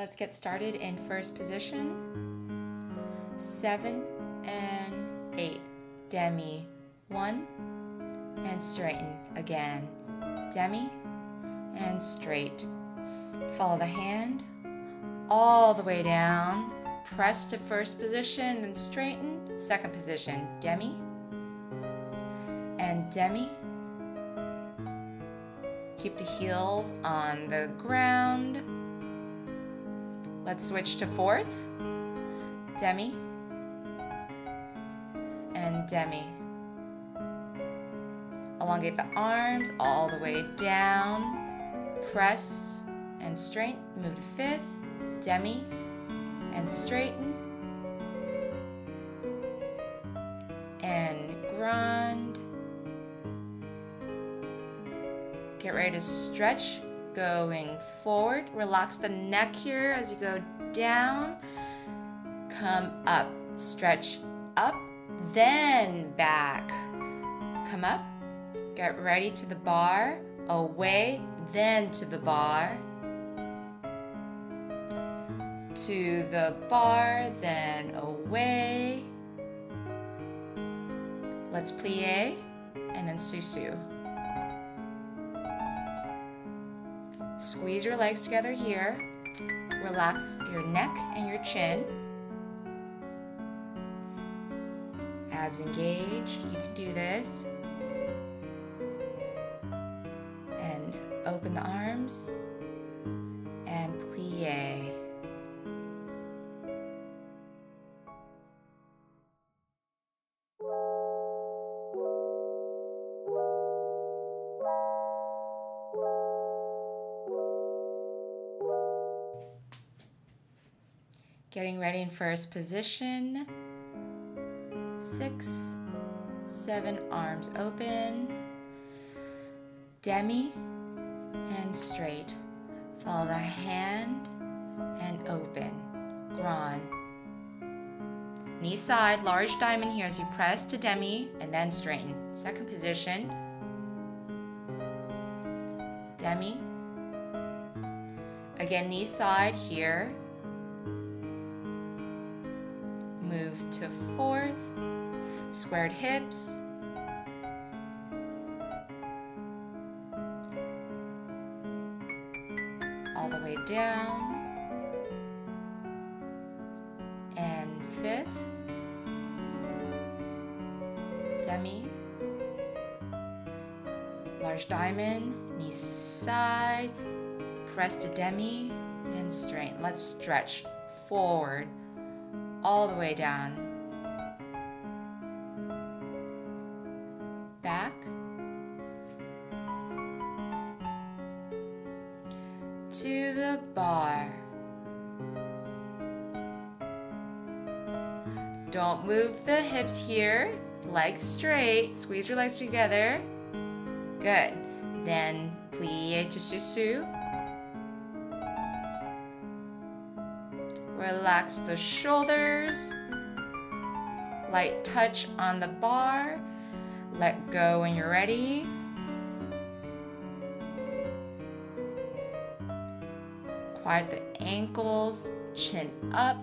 Let's get started in first position. Seven and eight. Demi. One and straighten again. Demi and straight. Follow the hand all the way down. Press to first position and straighten. Second position, demi and demi. Keep the heels on the ground. Let's switch to fourth. Demi and demi. Elongate the arms all the way down. Press and straighten. Move to fifth. Demi and straighten. And grand. Get ready to stretch going forward. Relax the neck here as you go down. Come up. Stretch up, then back. Come up. Get ready to the bar. Away, then to the bar. To the bar, then away. Let's plie and then sous-sus. Squeeze your legs together here. Relax your neck and your chin. Abs engaged. You can do this. And open the arms and plie. Getting ready in first position. Six, seven, arms open. Demi and straight. Follow the hand and open. Grand. Knee side, large diamond here as you press to demi and then straighten. Second position. Demi. Again, knee side here to fourth, squared hips. All the way down. And fifth, demi, large diamond, knee side, press to demi, and straighten. Let's stretch forward all the way down. Don't move the hips here. Legs straight. Squeeze your legs together. Good. Then plie to sous-sus. Relax the shoulders. Light touch on the bar. Let go when you're ready. Quiet the ankles, chin up.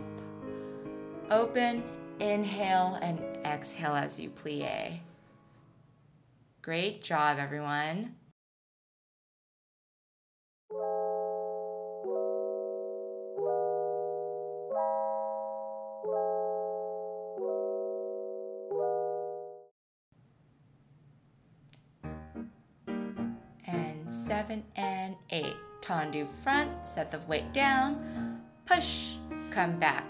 Open, inhale, and exhale as you plie. Great job, everyone. And seven, and eight. Tendu front, set the weight down, push, come back,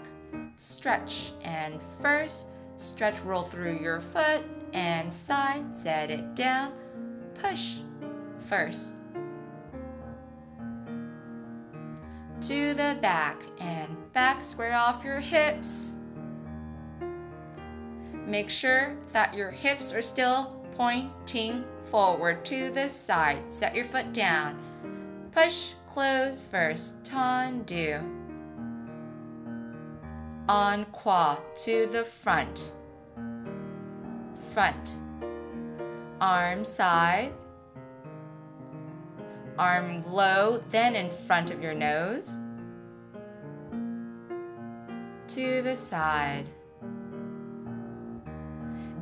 stretch, and first, stretch, roll through your foot, and side, set it down, push, first. To the back, and back, square off your hips. Make sure that your hips are still pointing forward to the side. Set your foot down. Push, close first. Tendu. En croix to the front. Front. Arm side. Arm low, then in front of your nose. to the side.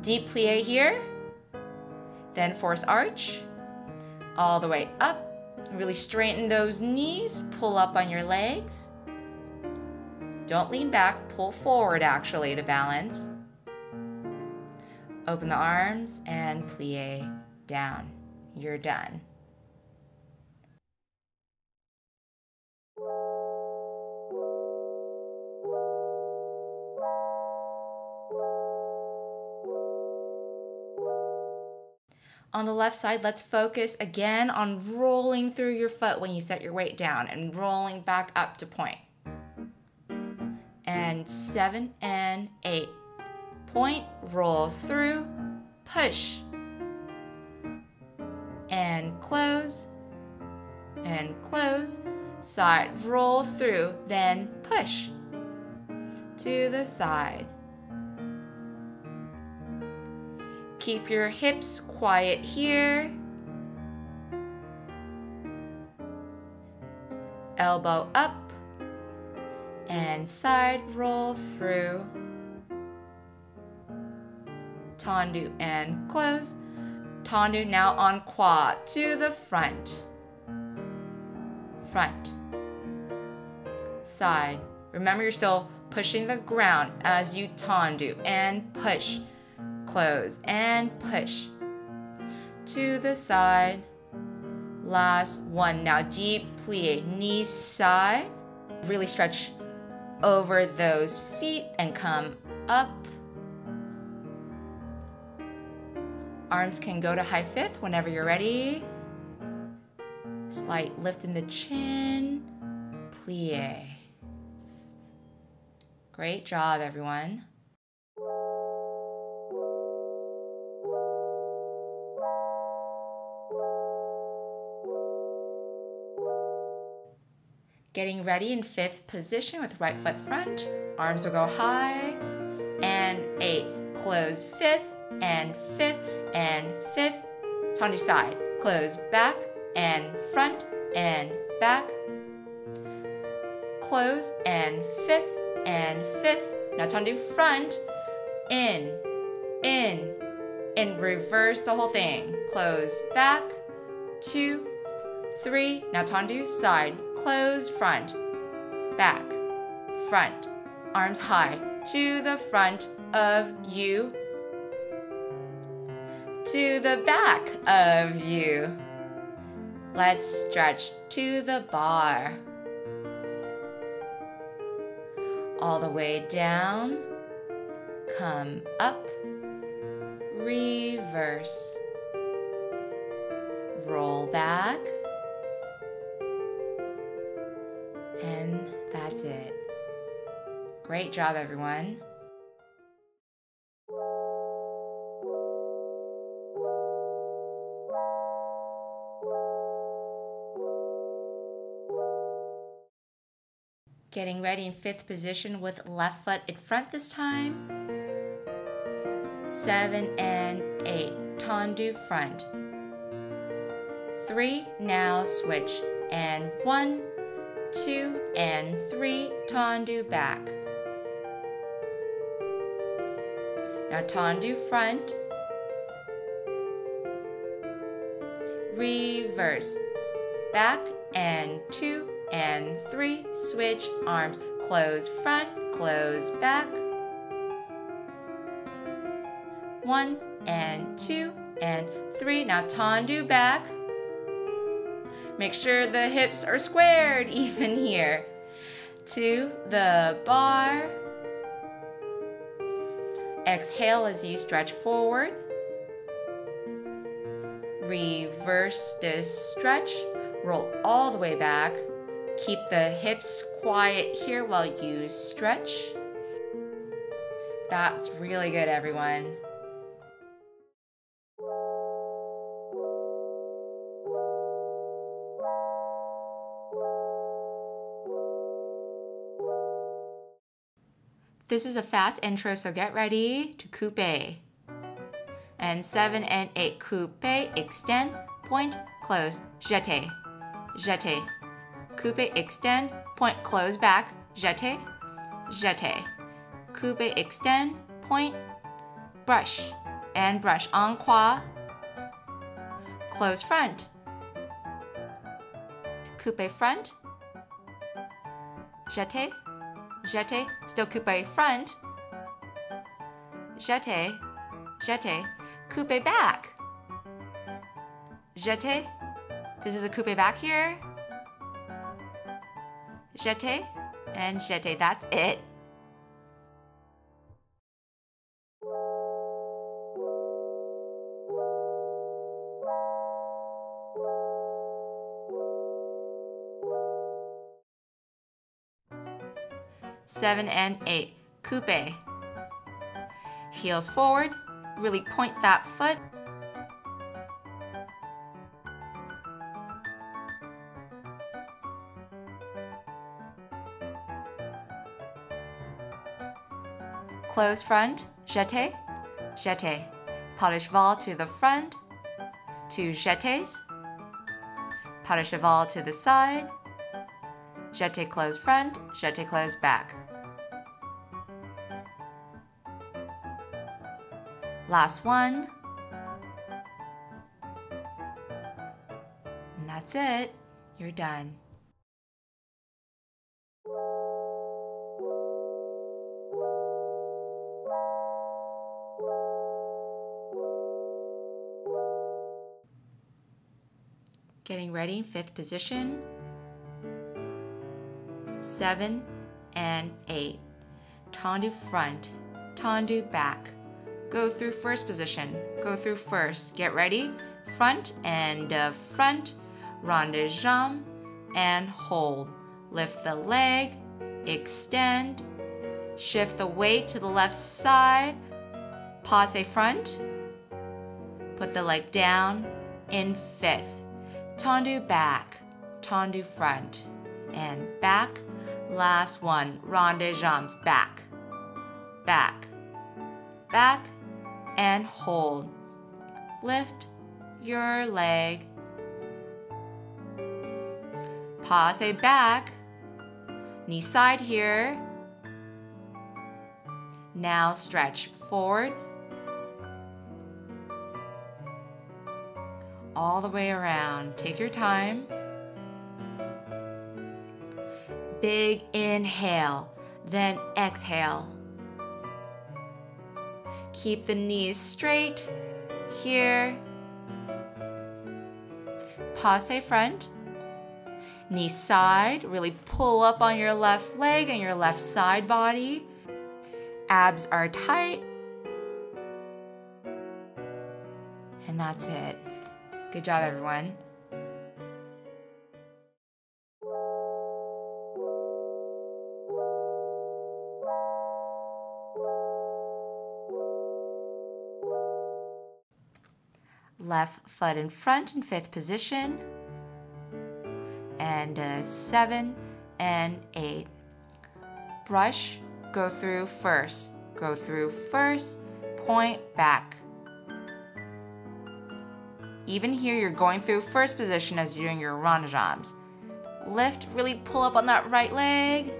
Deep plie here, then force arch, all the way up. Really straighten those knees, pull up on your legs. Don't lean back, pull forward actually to balance. Open the arms and plie down. You're done. On the left side, let's focus again on rolling through your foot when you set your weight down and rolling back up to point. And seven and eight point, roll through, push, and close, and close, side, roll through, then push to the side. Keep your hips quiet here. Elbow up and side roll through tendu and close. Tendu now en croix to the front. Front. Side. Remember you're still pushing the ground as you tendu and push. Close and push. To the side. Last one. Now deep plie. Knees side. Really stretch over those feet and come up Arms can go to high fifth whenever you're ready. Slight lift in the chin. Plie. Great job, everyone. Getting ready in fifth position with right foot front. Arms will go high. And eight. Close fifth and fifth and fifth. Tendu side. Close back and front and back. Close and fifth and fifth. Now tendu front. In, in, and reverse the whole thing. Close back. Two, three. Now tendu side. Close front. Back. Front. Arms high to the front of you to the back of you. Let's stretch to the bar. All the way down. Come up. Reverse. Roll back. And that's it. Great job, everyone. Getting ready in fifth position with left foot in front this time. Seven and eight, tendu front. Three, now switch. And one, two, and three, tendu back. Now tendu front. Reverse. Back and two, and three, switch arms, close front, close back. One and two and three. Now tendu back. Make sure the hips are squared even here. To the bar. Exhale as you stretch forward. Reverse this stretch. Roll all the way back. Keep the hips quiet here while you stretch. That's really good, everyone. This is a fast intro, so get ready to coupe. And seven and eight, coupe, extend, point, close, jete, jete. Coupe extend, point close back, jete, jete. coupe extend, point, brush, and brush en croix, close front, coupe front, jeté, jeté, still coupe front, jeté, jeté, coupe back, jeté, this is a coupe back here, jeté, and jeté, that's it. Seven, and eight. Coupe. Heels forward, really point that foot. Close front, jeté, jeté. Pas de cheval to the front, two jetés. De cheval to the side, jeté close front, jeté close back. Last one. And that's it. You're done. Getting ready, fifth position seven, and eight. Tendu front, tendu back. Go through first position, go through first. Get ready, front and uh, front, rond de jambe, and hold. Lift the leg, extend, shift the weight to the left side, passe front, put the leg down. In fifth. Tendu back, tendu front, and back, Last one, rond de jambes, back, back, back, and hold. Lift your leg. Passe back, knee side here. Now stretch forward. All the way around. Take your time. Big inhale, then exhale. Keep the knees straight here. Passe front. Knee side, really pull up on your left leg and your left side body. Abs are tight. And that's it. Good job, everyone. Left foot in front in fifth position, and uh, seven and eight. Brush, go through first, go through first, point back. Even here, you're going through first position as you're doing your de. Lift, really pull up on that right leg.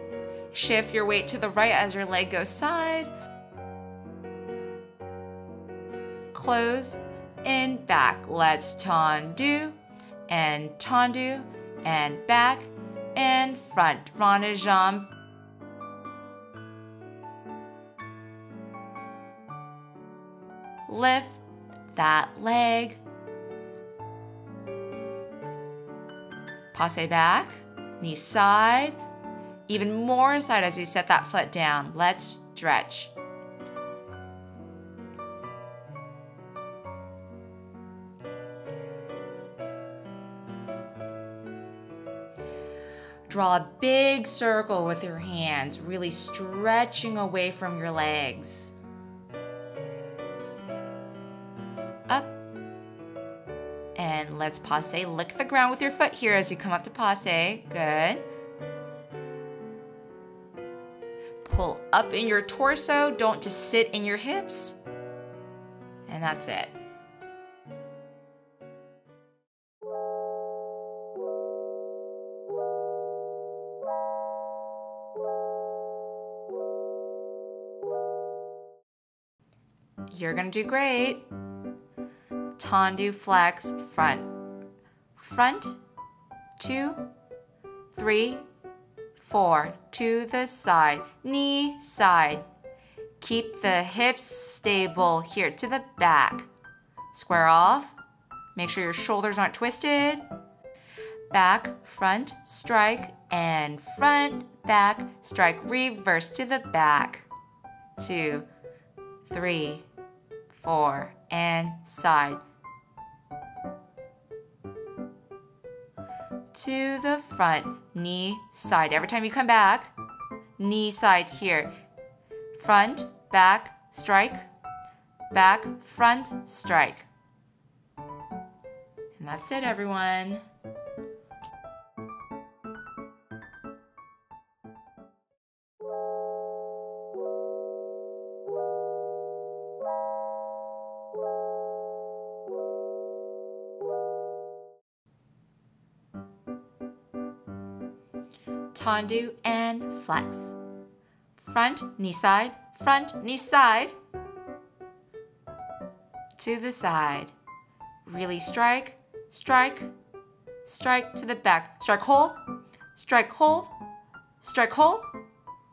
Shift your weight to the right as your leg goes side. Close and back. Let's tendu and tendu and back and front. Rond de jambe. Lift that leg. Passe back, knee side, even more side as you set that foot down. Let's stretch. Draw a big circle with your hands, really stretching away from your legs. Up. And let's passe. Lick the ground with your foot here as you come up to passe. Good. Pull up in your torso. Don't just sit in your hips. And that's it. You're gonna do great. Tendu flex front. Front, two, three, four. To the side, knee, side. Keep the hips stable here to the back. Square off. Make sure your shoulders aren't twisted. Back, front, strike, and front, back, strike, reverse to the back. Two, three, four, and side. To the front, knee, side. Every time you come back, knee, side here. Front, back, strike, back, front, strike. And that's it, everyone. Tendu, and flex. Front, knee side, front, knee side. To the side. Really strike, strike, strike to the back. Strike, hold, strike, hold, strike, hold,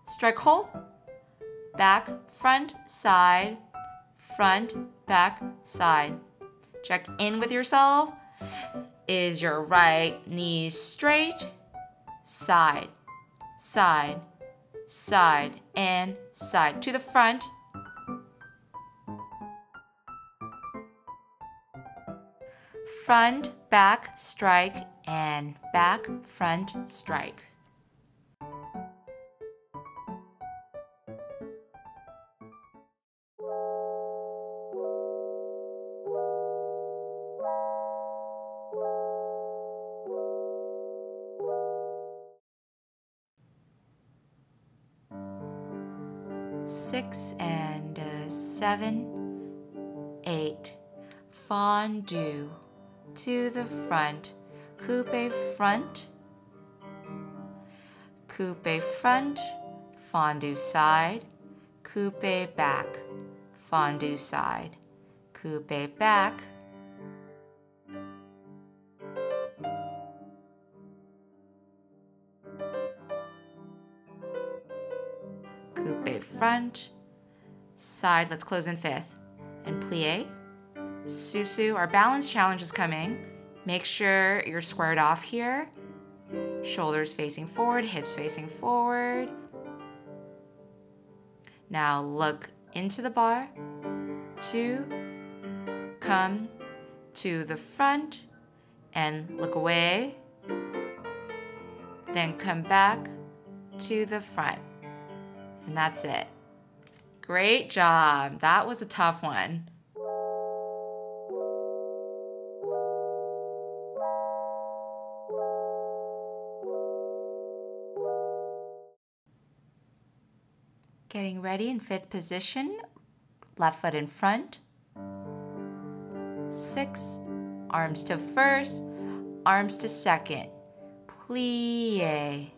strike, hold. Back, front, side, front, back, side. Check in with yourself. Is your right knee straight? Side, side, side, and side. To the front. Front, back, strike, and back, front, strike. Fondu to the front, coupe front, coupe front, fondu side, coupe back, fondu side, coupe back, coupe front, side, let's close in fifth, and plie. Sous-sus, our balance challenge is coming. Make sure you're squared off here. Shoulders facing forward, hips facing forward. Now look into the bar. Two, come to the front and look away. Then come back to the front. And that's it. Great job. That was a tough one. Getting ready in fifth position, left foot in front. Six, arms to first, arms to second. Plie.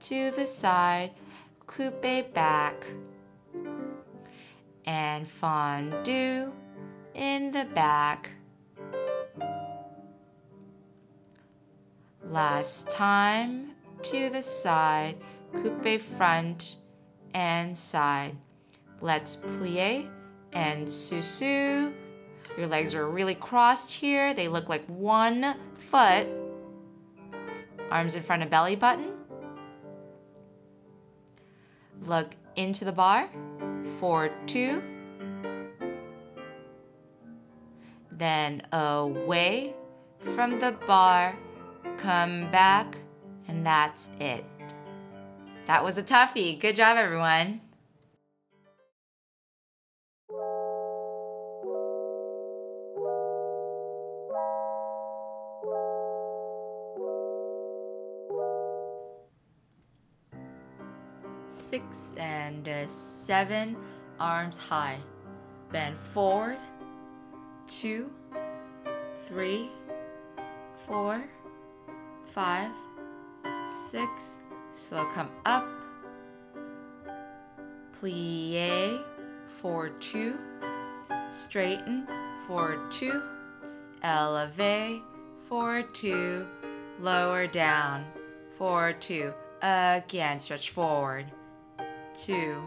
to the side, coupe back, and fondu in the back. Last time to the side, coupe front and side. Let's plie and sous-sus. Your legs are really crossed here. They look like one foot. Arms in front of belly button. Look into the bar for two. Then away from the bar, come back, and that's it. That was a toughie. Good job, everyone. six and uh, seven, arms high. Bend forward, two, three, four, five, six, slow come up, plie, four, two, straighten, four, two, elevate, four, two, lower down, four, two, again, stretch forward, two,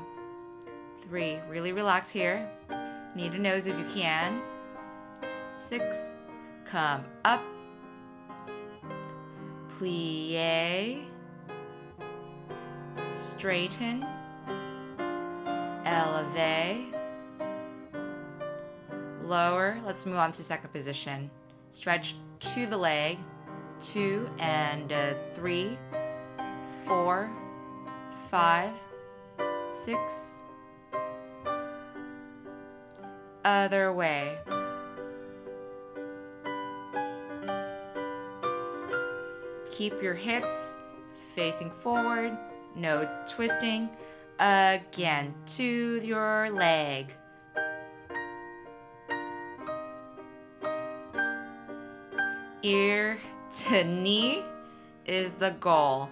three, really relax here, need a nose if you can, six, come up, plie, straighten, elevate, lower. Let's move on to second position. Stretch to the leg, two and uh, three, four, five, six. Other way. Keep your hips facing forward, no twisting. Again, to your leg. Ear to knee is the goal.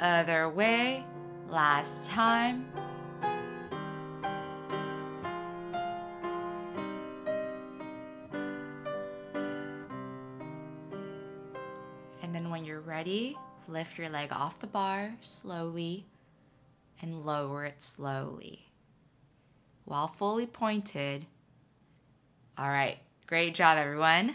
Other way, last time. Lift your leg off the bar slowly and lower it slowly while fully pointed. All right, great job, everyone.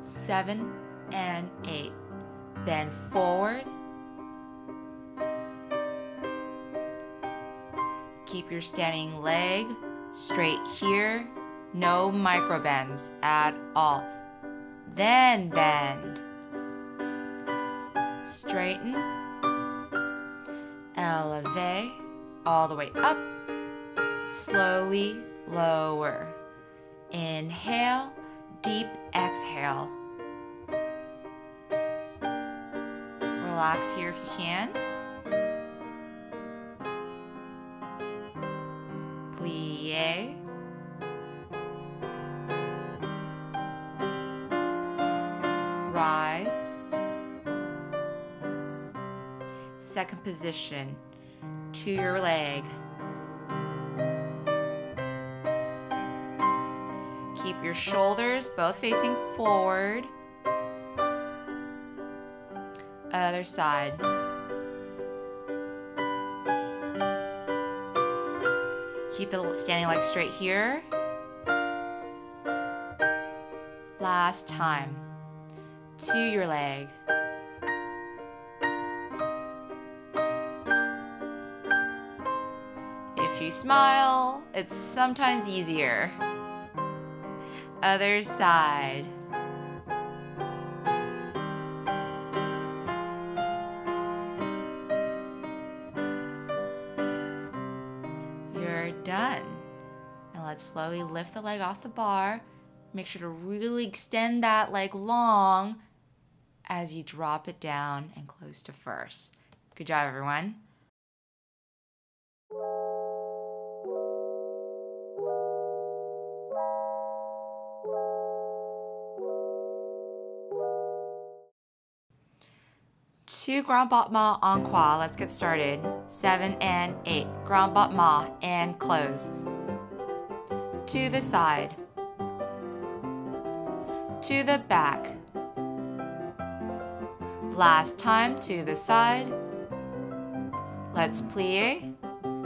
Seven and eight. Bend forward. Keep your standing leg straight here. No micro bends at all. Then bend. Straighten. Elevate. All the way up. Slowly lower. Inhale. Deep exhale. Relax here if you can. Position to your leg. Keep your shoulders both facing forward. Other side. Keep the standing leg straight here. Last time. To your leg. Smile, it's sometimes easier. Other side. You're done. Now let's slowly lift the leg off the bar. Make sure to really extend that leg long as you drop it down and close to first. Good job, everyone. Two grand battement en croix. Let's get started. Seven and eight. Grand battement and close. To the side. To the back. Last time to the side. Let's plie.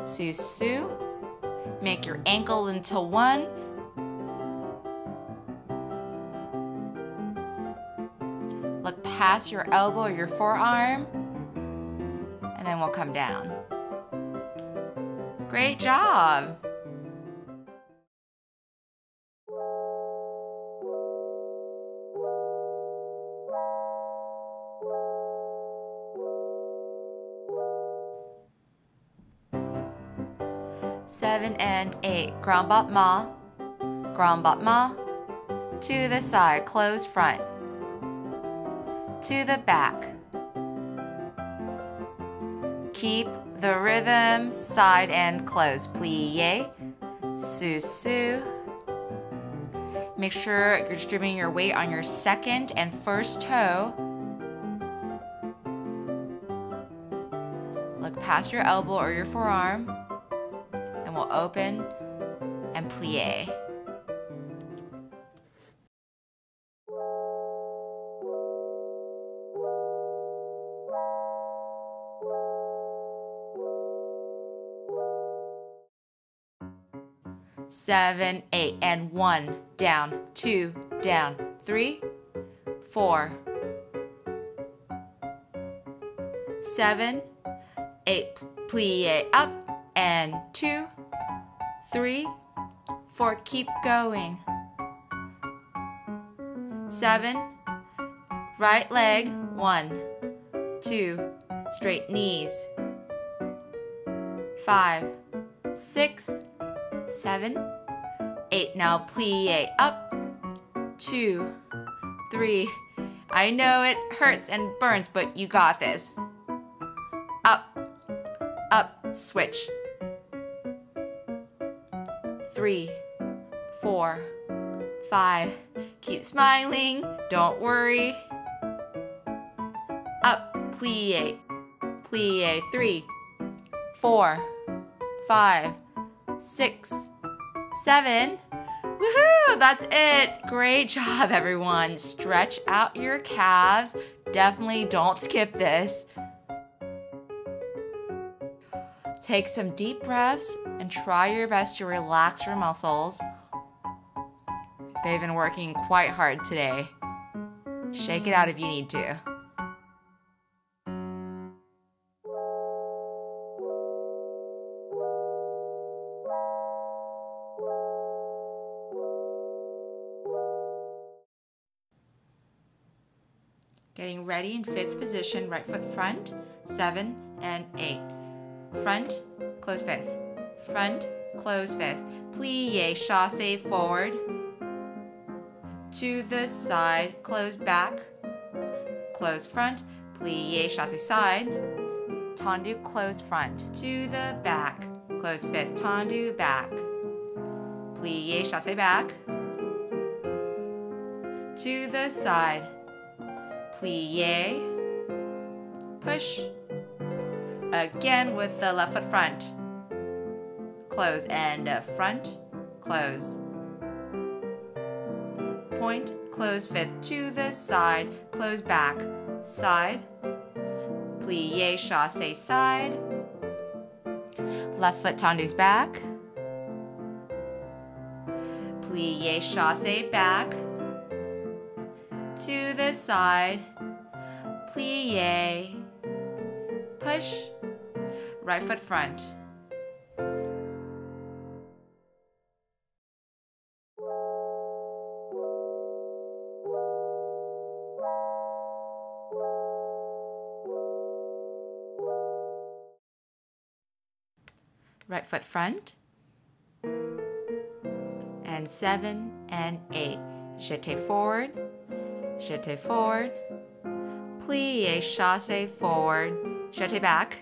Sous-sus. Make your ankle into one. Past your elbow or your forearm. And then we'll come down. Great job. Seven and eight. Grand battement. Grand ma, To the side. Close front. To the back. Keep the rhythm, side and close. Plie, sous-sus. Make sure you're distributing your weight on your second and first toe. Look past your elbow or your forearm, and we'll open and plie. Seven, eight, and one, down, two, down, three, four, seven, eight, plie up, and two, three, four, keep going, seven, right leg, one, two, straight knees, five, six, seven, eight. Now plie up, two, three. I know it hurts and burns, but you got this. Up, up, switch. Three, four, five. Keep smiling, don't worry. Up, plie, plie. Three, four, five, six, seven. Woohoo! That's it. Great job, everyone. Stretch out your calves. Definitely don't skip this. Take some deep breaths and try your best to relax your muscles. They've been working quite hard today. Shake it out if you need to. Getting ready in fifth position, right foot front, seven and eight. Front, close fifth. Front, close fifth. Plie, chasse forward. To the side, close back. Close front, plie, chasse side. Tendu, close front. To the back, close fifth. Tendu, back. Plie, chasse back. To the side plie, push, again with the left foot front, close, and uh, front, close, point, close fifth to the side, close back, side, plie, chasse side, left foot tendus back, plie, chasse back, to the side, plie, push, right foot front. Right foot front, and seven and eight. Jete forward, Jete forward. Plie, chasse forward. Jete back.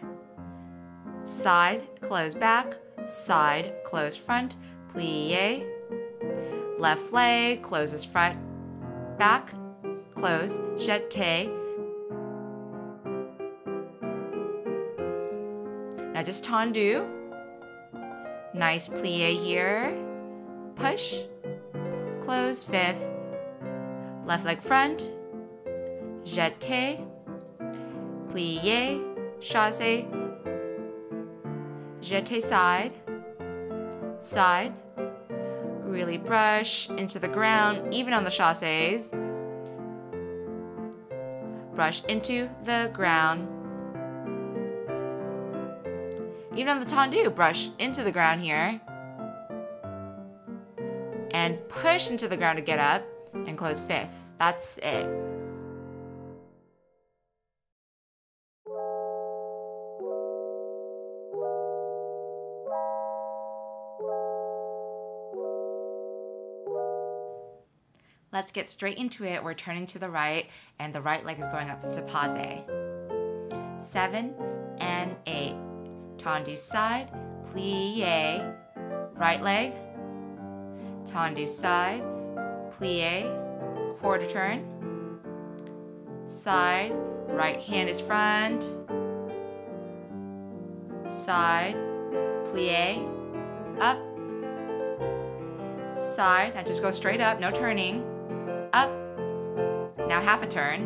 Side, close back. Side, close front. Plie. Left leg, closes front. Back, close. Jete. Now just tendu. Nice plie here. Push. Close fifth left leg front, jeté, plié, chassé, jeté side, side, really brush into the ground, even on the chasses, brush into the ground, even on the tendu, brush into the ground here, and push into the ground to get up, and close fifth. That's it. Let's get straight into it. We're turning to the right and the right leg is going up into passe. Seven and eight. tendu side, plie, right leg, tendu side, plie, quarter turn, side, right hand is front, side, plie, up, side, now just go straight up, no turning, up, now half a turn,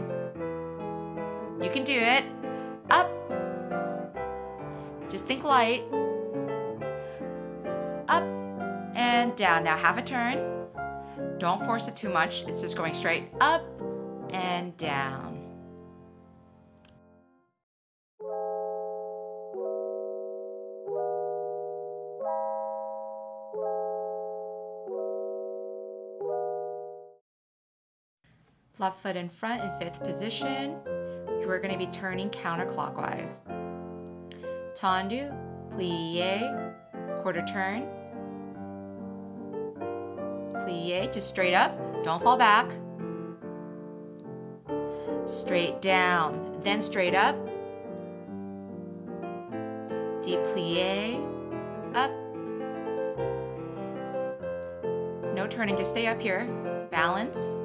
you can do it, up, just think light, up, and down, now half a turn, don't force it too much, it's just going straight up and down. Left foot in front in fifth position. Are going to be turning counterclockwise. Tendu, plie, quarter turn. Plie to straight up, don't fall back. Straight down, then straight up. Deplie, up. No turning, just stay up here. Balance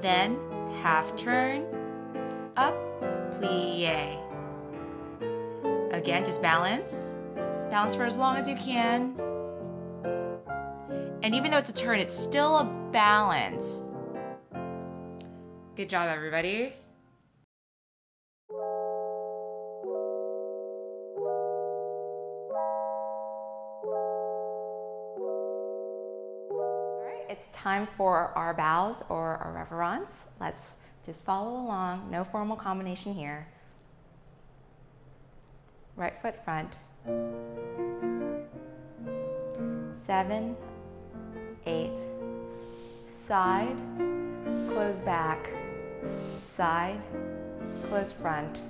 then half turn, up, plie. Again, just balance. Balance for as long as you can. And even though it's a turn, it's still a balance. Good job, everybody. it's time for our bows or our reverence. Let's just follow along, no formal combination here. Right foot front. Seven, eight. Side, close back. Side, close front.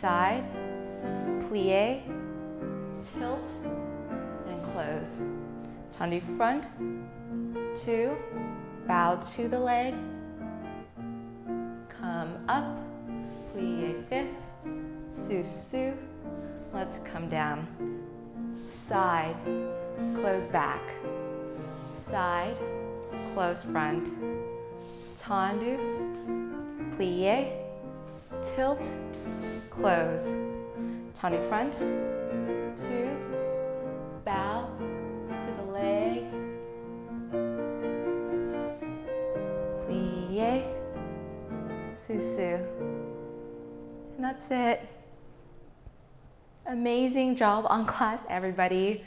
Side, plie, tilt, and close. Tendu front, two, bow to the leg, come up, plie fifth, sous-sus, let's come down, side, close back, side, close front, tendu, plie, tilt, close, tendu front, two, bow to the leg, plie, sous-sus. And that's it. Amazing job on class, everybody.